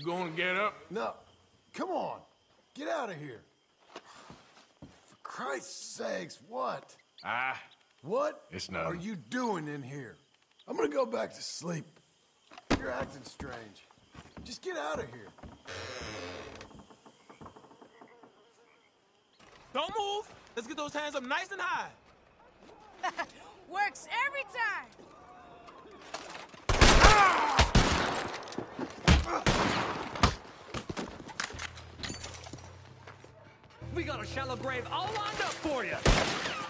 get up? No. Come on. Get out of here. For Christ's sakes, what? Ah, What It's nothing. are you doing in here? I'm gonna go back to sleep. You're acting strange. Just get out of here. Don't move. Let's get those hands up nice and high. Works every We got a shallow grave all lined up for you.